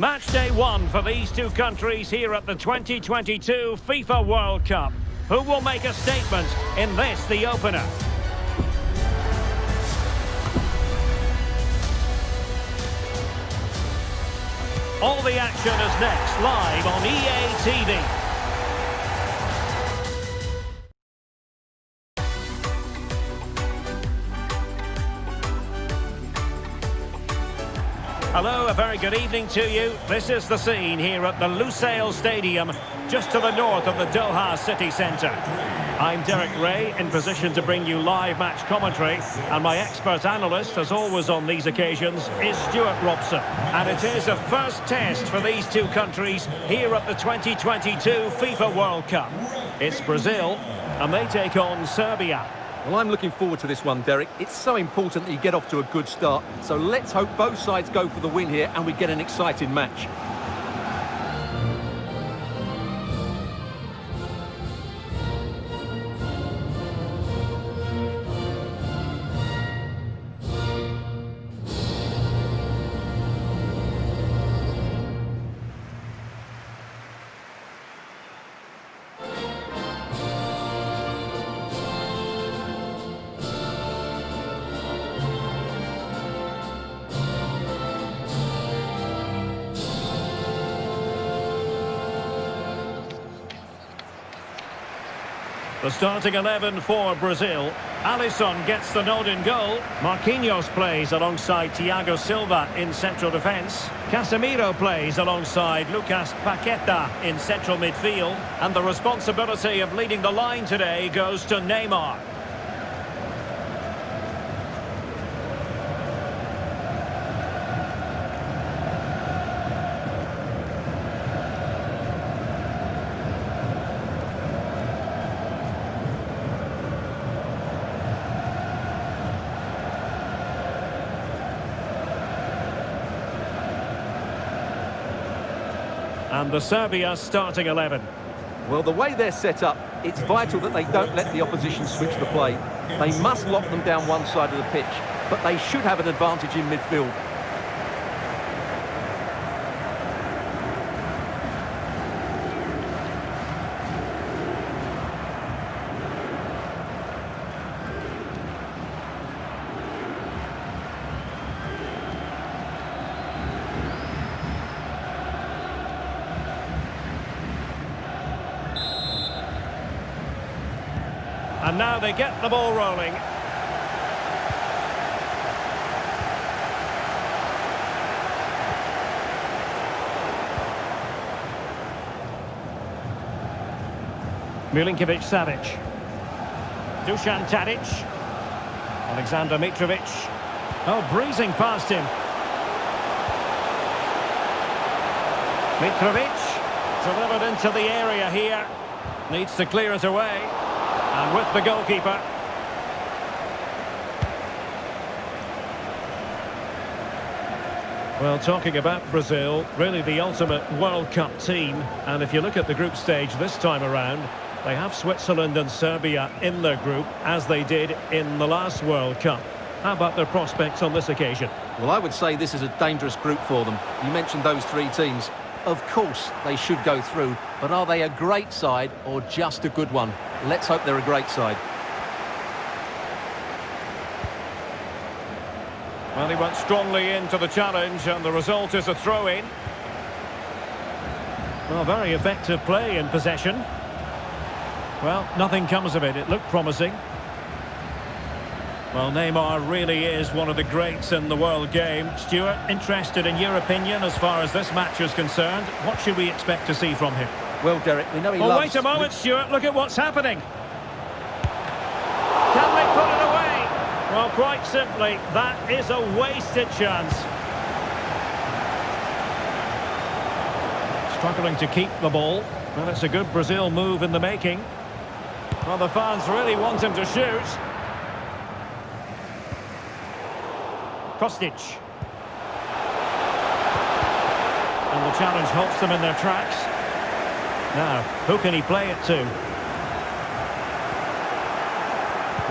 Match day one for these two countries here at the 2022 FIFA World Cup. Who will make a statement in this, the opener? All the action is next, live on EA TV. Hello, a very good evening to you. This is the scene here at the Lusail Stadium, just to the north of the Doha city centre. I'm Derek Ray, in position to bring you live match commentary, and my expert analyst, as always on these occasions, is Stuart Robson. And it is a first test for these two countries here at the 2022 FIFA World Cup. It's Brazil, and they take on Serbia. Well, I'm looking forward to this one, Derek. It's so important that you get off to a good start. So let's hope both sides go for the win here and we get an exciting match. Starting 11 for Brazil. Alisson gets the nod in goal. Marquinhos plays alongside Thiago Silva in central defence. Casemiro plays alongside Lucas Paqueta in central midfield. And the responsibility of leading the line today goes to Neymar. And the Serbia starting 11. Well, the way they're set up, it's vital that they don't let the opposition switch the play. They must lock them down one side of the pitch, but they should have an advantage in midfield. Now they get the ball rolling. Milinkovic Savic. Dusan Tadic. Alexander Mitrovic. Oh, breezing past him. Mitrovic. Delivered into the area here. Needs to clear it away. And with the goalkeeper. Well, talking about Brazil, really the ultimate World Cup team. And if you look at the group stage this time around, they have Switzerland and Serbia in their group, as they did in the last World Cup. How about their prospects on this occasion? Well, I would say this is a dangerous group for them. You mentioned those three teams. Of course, they should go through, but are they a great side or just a good one? Let's hope they're a great side. Well, he went strongly into the challenge, and the result is a throw-in. Well, very effective play in possession. Well, nothing comes of it. It looked promising. Well, Neymar really is one of the greats in the world game. Stuart, interested in your opinion as far as this match is concerned. What should we expect to see from him? Well, Derek, we know he oh, loves... wait a moment, Stuart. Look at what's happening. Can they put it away? Well, quite simply, that is a wasted chance. Struggling to keep the ball. Well, it's a good Brazil move in the making. Well, the fans really want him to shoot. Kostic. And the challenge halts them in their tracks. Now, who can he play it to?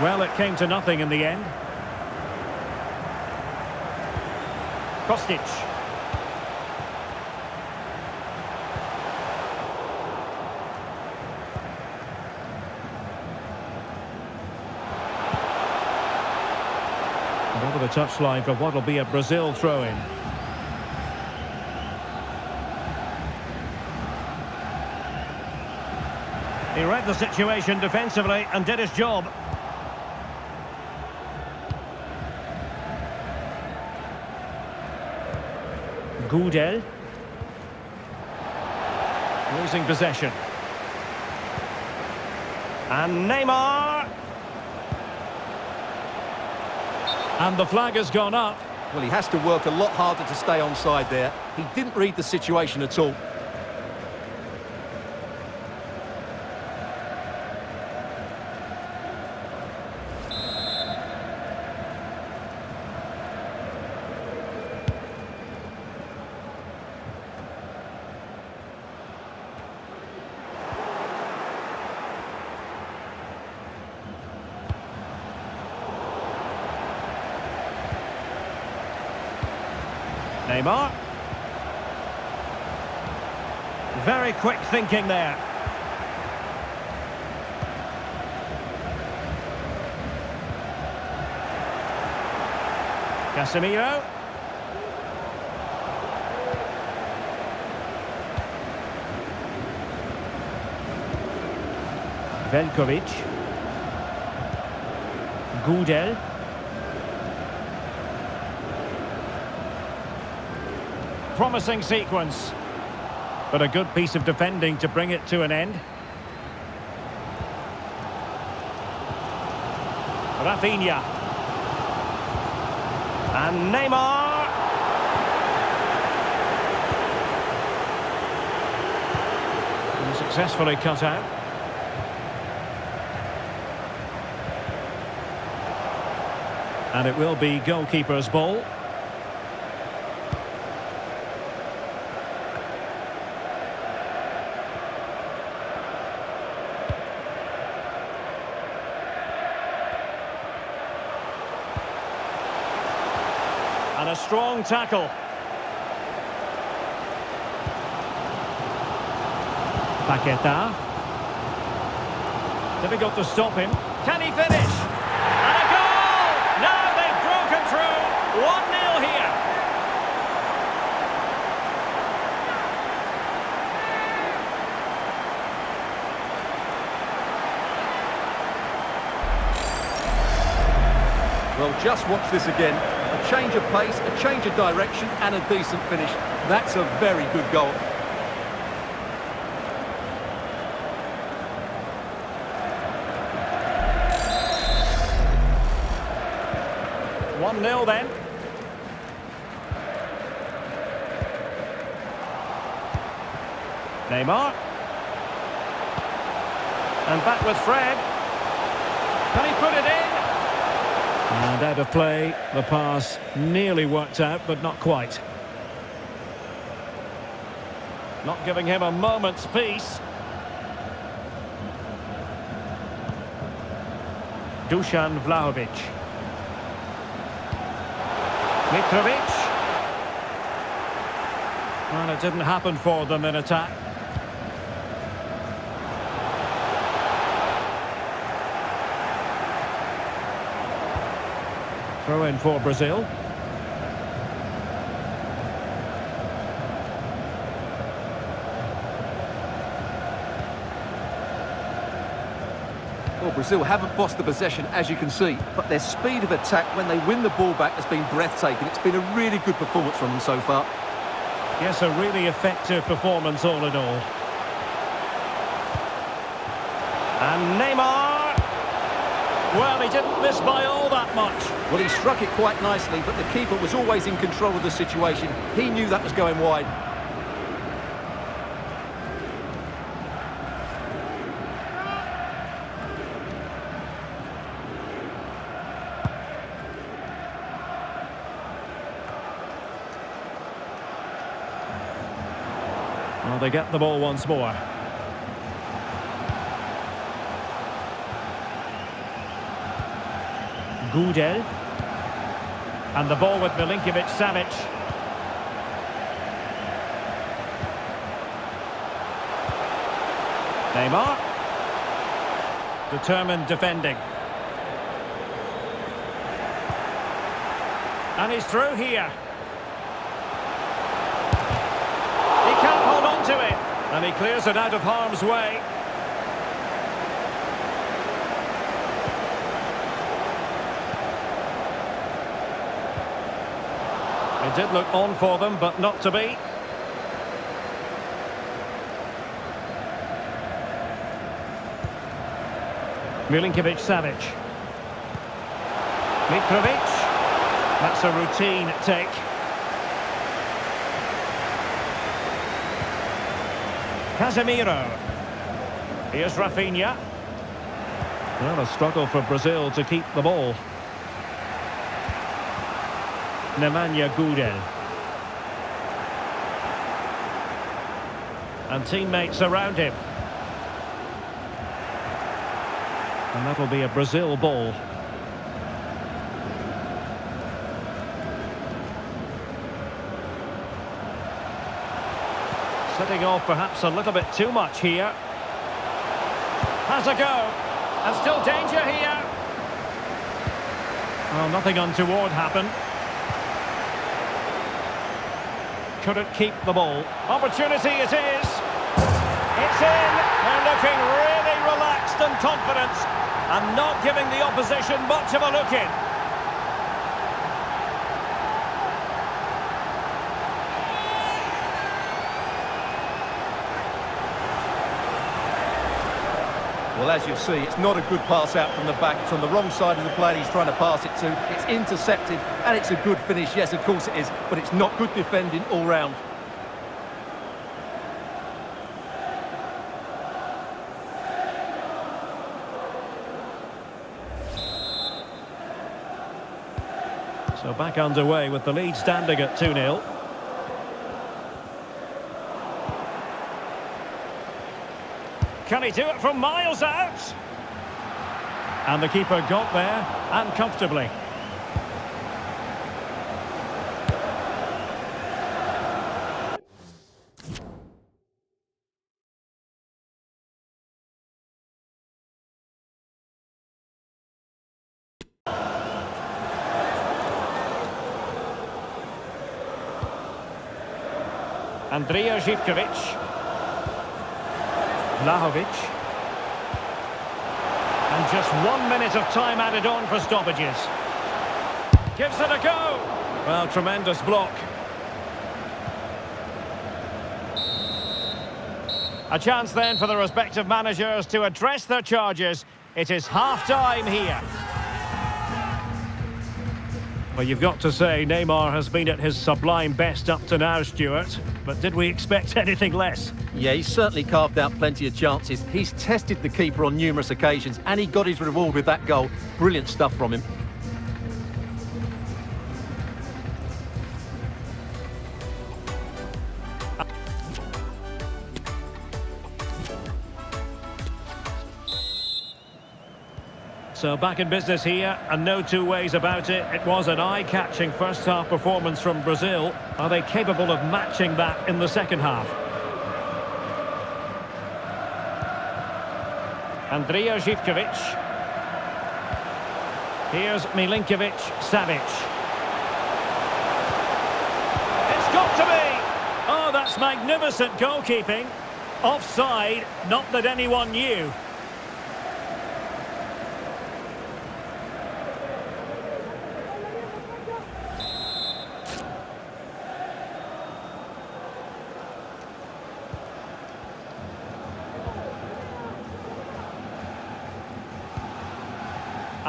Well, it came to nothing in the end. Kostic. Over the touchline for what will be a Brazil throw-in. He read the situation defensively and did his job. Gudelj. Losing possession. And Neymar. And the flag has gone up. Well, he has to work a lot harder to stay onside there. He didn't read the situation at all. Neymar. Very quick thinking there. Casemiro. Veljkovic. Gudelj. Promising sequence. But a good piece of defending to bring it to an end. Rafinha. And Neymar. And successfully cut out. And it will be goalkeeper's ball. And a strong tackle. Paqueta. Difficult to stop him. Can he finish? And a goal! Now they've broken through. 1-0 here. Well, just watch this again. Change of pace, a change of direction, and a decent finish. That's a very good goal. One 0 then. Neymar. And back with Fred. Can he put it in? And out of play, the pass nearly worked out, but not quite. Not giving him a moment's peace. Dusan Vlahovic. Mitrovic. Well, it didn't happen for them in attack. Throw in for Brazil. Well, Brazil haven't lost the possession, as you can see, but their speed of attack when they win the ball back has been breathtaking. It's been a really good performance from them so far. Yes, a really effective performance all in all. And Neymar. Well, he didn't miss by all that much. Well, he struck it quite nicely, but the keeper was always in control of the situation. He knew that was going wide. Well, they get the ball once more. Gudelj. And the ball with Milinkovic Savic. Neymar. Determined defending. And he's through here. He can't hold on to it. And he clears it out of harm's way. It did look on for them, but not to be. Milinkovic Savic. Mitrovic. That's a routine take. Casemiro. Here's Rafinha. Well, a struggle for Brazil to keep the ball. Nemanja Gudelj. And teammates around him. And that'll be a Brazil ball. Setting off perhaps a little bit too much here. Has a go. And still danger here. Well, nothing untoward happened. Couldn't keep the ball. Opportunity it is. It's in. They're looking really relaxed and confident and not giving the opposition much of a look in. Well, as you see, it's not a good pass out from the back. It's on the wrong side of the plane he's trying to pass it to. It's intercepted, and it's a good finish. Yes, of course it is, but it's not good defending all round. So back underway with the lead standing at 2-0. Can he do it from miles out? And the keeper got there, and comfortably. Andrija Zivkovic. Vlahovic. And just one minute of time added on for stoppages. Gives it a go. Well, tremendous block. A chance then for the respective managers to address their charges. It is half-time here. Well, you've got to say Neymar has been at his sublime best up to now, Stuart. But did we expect anything less? Yeah, he's certainly carved out plenty of chances. He's tested the keeper on numerous occasions, and he got his reward with that goal. Brilliant stuff from him. So back in business here, and no two ways about it. It was an eye-catching first-half performance from Brazil. Are they capable of matching that in the second half? Andrija Zivkovic. Here's Milinkovic Savic. It's got to be! Oh, that's magnificent goalkeeping. Offside, not that anyone knew.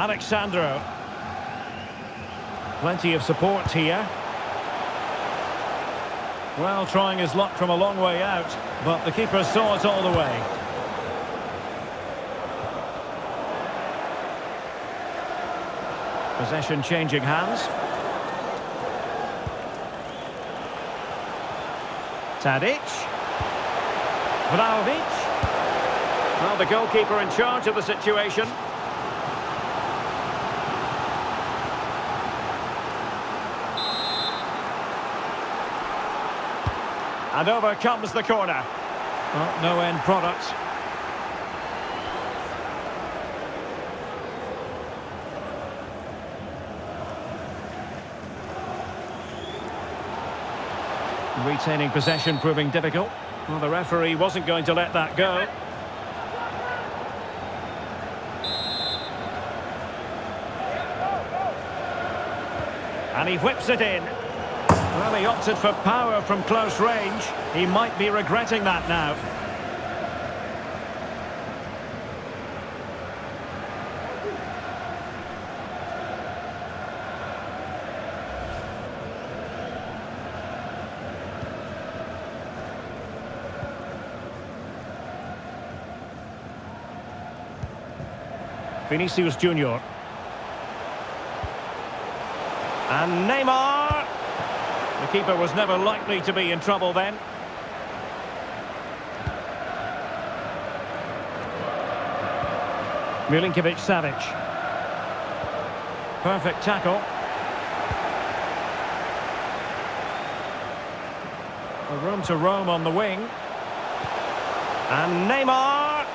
Alex Sandro. Plenty of support here. Well, trying his luck from a long way out, but the keeper saw it all the way. Possession changing hands. Tadic. Vlahovic. Well, the goalkeeper in charge of the situation. And over comes the corner. Well, no end product. Retaining possession proving difficult. Well, the referee wasn't going to let that go. And he whips it in. Well, he opted for power from close range. He might be regretting that now. Vinicius Junior. And Neymar. Keeper was never likely to be in trouble then. Milinkovic Savic. Perfect tackle. A room to roam on the wing. And Neymar.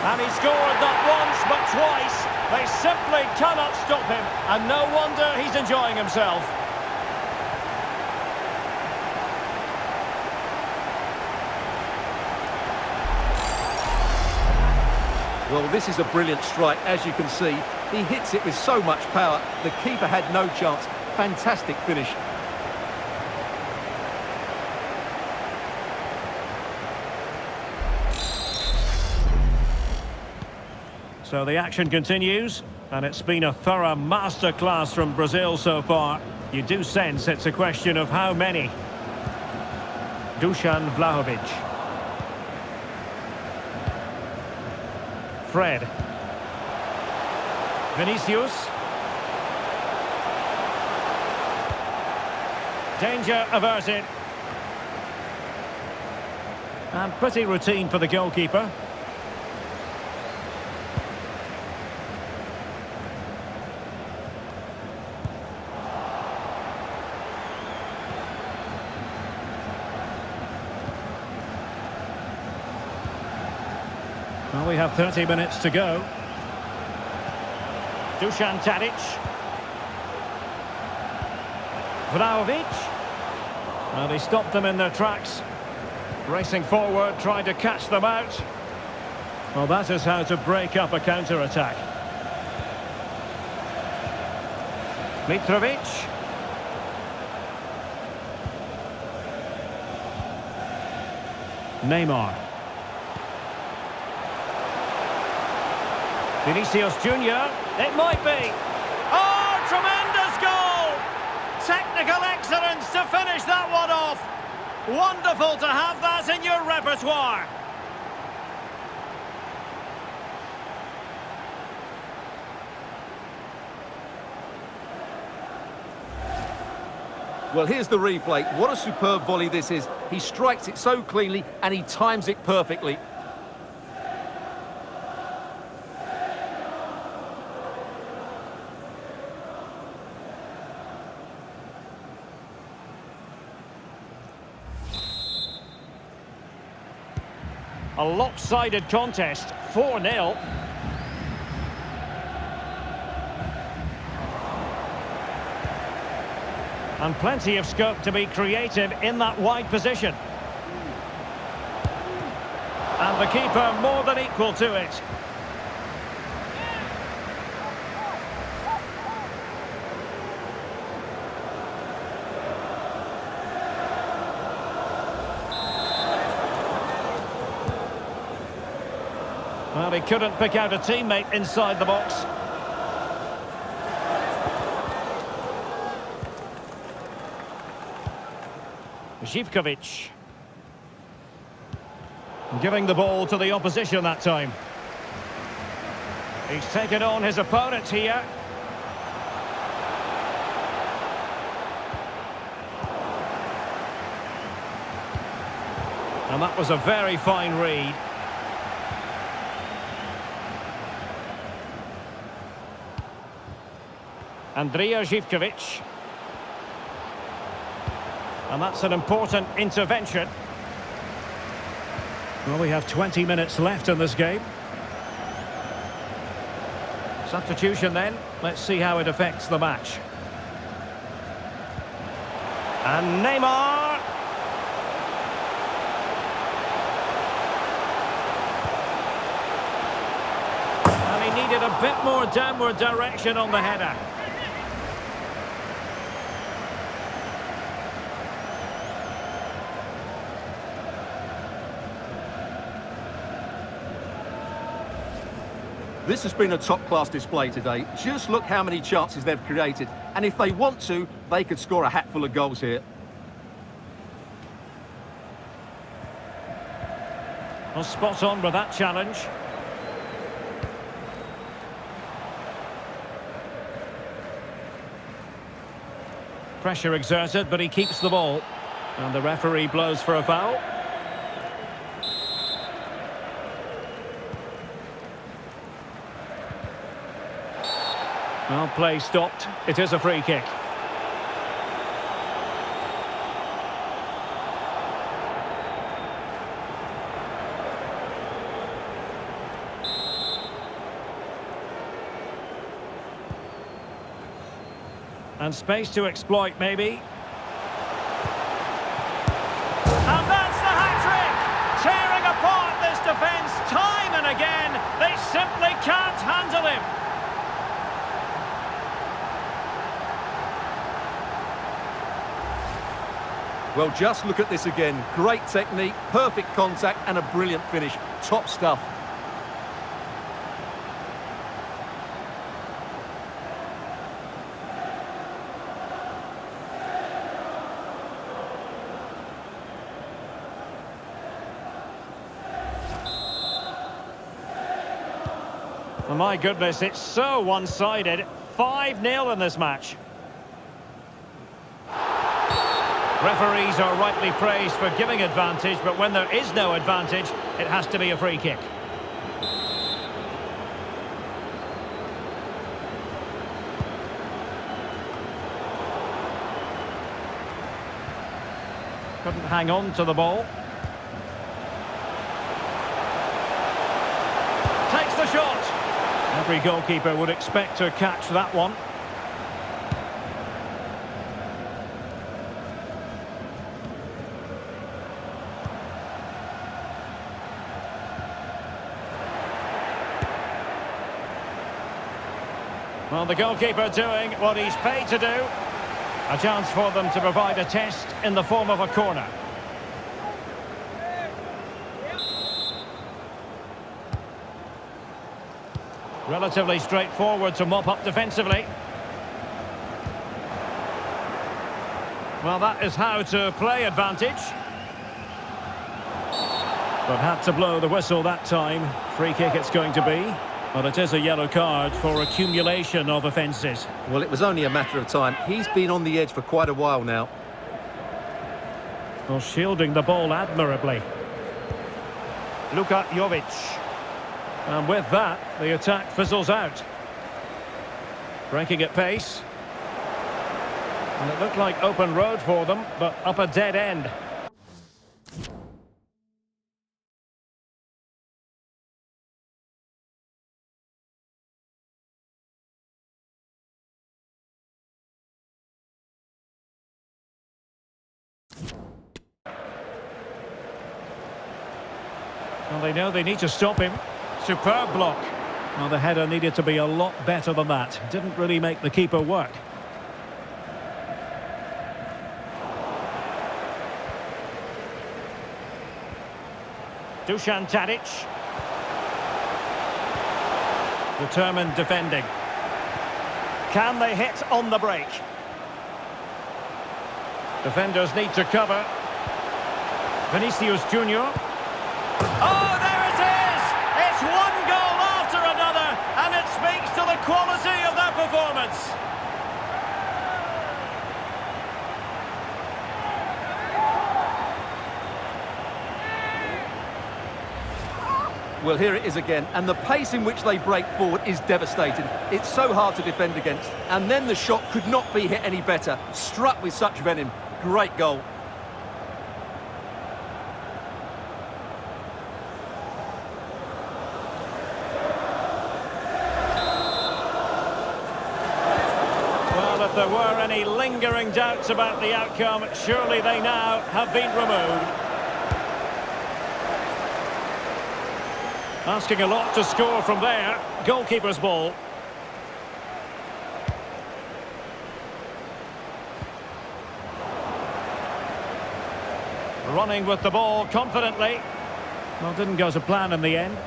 And he scored not once but twice. They simply cannot stop him. And no wonder he's enjoying himself. Well, this is a brilliant strike, as you can see. He hits it with so much power. The keeper had no chance. Fantastic finish. So the action continues, and it's been a thorough masterclass from Brazil so far. You do sense it's a question of how many. Dusan Vlahovic. Fred. Vinicius. Danger averted. And pretty routine for the goalkeeper. We have 30 minutes to go. Dusan Tadic. Vlahovic. Well, he stopped them in their tracks. Racing forward, trying to catch them out. Well, that is how to break up a counter-attack. Mitrovic. Neymar. Vinicius Junior. It might be. Oh, tremendous goal! Technical excellence to finish that one off. Wonderful to have that in your repertoire. Well, here's the replay. What a superb volley this is. He strikes it so cleanly and he times it perfectly. Lopsided contest, 4-0. And plenty of scope to be creative in that wide position. And the keeper more than equal to it. Well, he couldn't pick out a teammate inside the box. Zivkovic. Giving the ball to the opposition that time. He's taken on his opponent here. And that was a very fine read. Andrija Zivkovic. And that's an important intervention. Well, we have 20 minutes left in this game. Substitution then. Let's see how it affects the match. And Neymar. And he needed a bit more downward direction on the header. This has been a top-class display today. Just look how many chances they've created. And if they want to, they could score a hatful of goals here. Well, spot on with that challenge. Pressure exerted, but he keeps the ball. And the referee blows for a foul. Well, play stopped. It is a free kick. And space to exploit, maybe. And that's the hat-trick! Tearing apart this defence time and again. They simply can't handle him. Well, just look at this again. Great technique, perfect contact, and a brilliant finish. Top stuff. My goodness, it's so one-sided. 5-0 in this match. Referees are rightly praised for giving advantage, but when there is no advantage, it has to be a free kick. Couldn't hang on to the ball. Takes the shot. Every goalkeeper would expect to catch that one. Well, the goalkeeper doing what he's paid to do. A chance for them to provide a test in the form of a corner. Relatively straightforward to mop up defensively. Well, that is how to play advantage. But had to blow the whistle that time. Free kick it's going to be. But it is a yellow card for accumulation of offences. Well, it was only a matter of time. He's been on the edge for quite a while now. Well, shielding the ball admirably. Luka Jovic. And with that, the attack fizzles out. Breaking at pace. And it looked like open road for them, but up a dead end. They need to stop him. Superb block. Well, the header needed to be a lot better than that. Didn't really make the keeper work. Dusan Tadic. Determined defending. Can they hit on the break? Defenders need to cover. Vinicius Junior. Oh, there it is! It's one goal after another, and it speaks to the quality of performance. Well, here it is again, and the pace in which they break forward is devastating. It's so hard to defend against, and then the shot could not be hit any better. Struck with such venom. Great goal. Well, if there were any lingering doubts about the outcome, surely they now have been removed. Asking a lot to score from there. Goalkeeper's ball. Running with the ball confidently. Well, didn't go to plan in the end.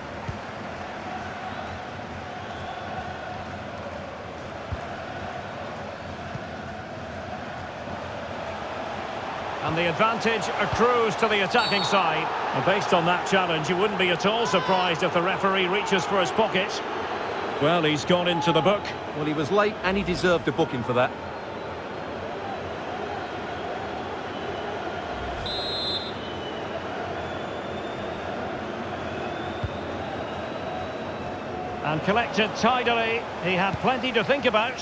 And the advantage accrues to the attacking side. And based on that challenge, you wouldn't be at all surprised if the referee reaches for his pockets. Well, he's gone into the book. Well, he was late and he deserved a booking for that. And collected tidily. He had plenty to think about.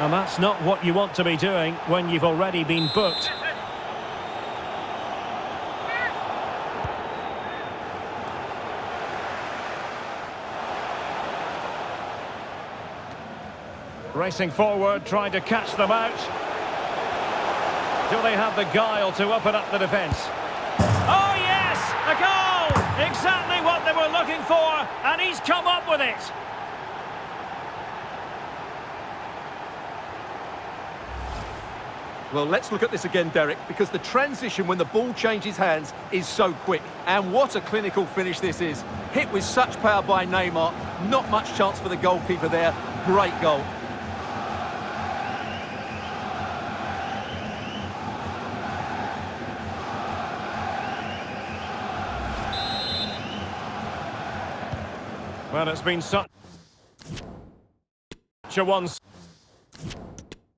And that's not what you want to be doing when you've already been booked. Racing forward, trying to catch them out. Do they have the guile to open up the defence? Oh, yes! A goal! Exactly what they were looking for, and he's come up with it. Well, let's look at this again, Derek, because the transition when the ball changes hands is so quick. And what a clinical finish this is. Hit with such power by Neymar. Not much chance for the goalkeeper there. Great goal. Well, it's been such a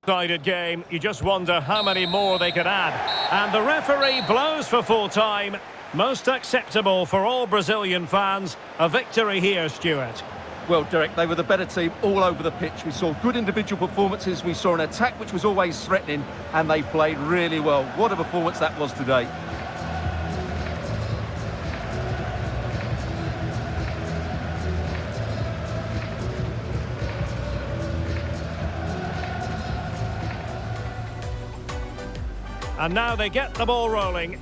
one-sided game. You just wonder how many more they could add. And the referee blows for full time. Most acceptable for all Brazilian fans. A victory here, Stuart. Well, Derek, they were the better team all over the pitch. We saw good individual performances. We saw an attack which was always threatening, and they played really well. What a performance that was today. And now they get the ball rolling.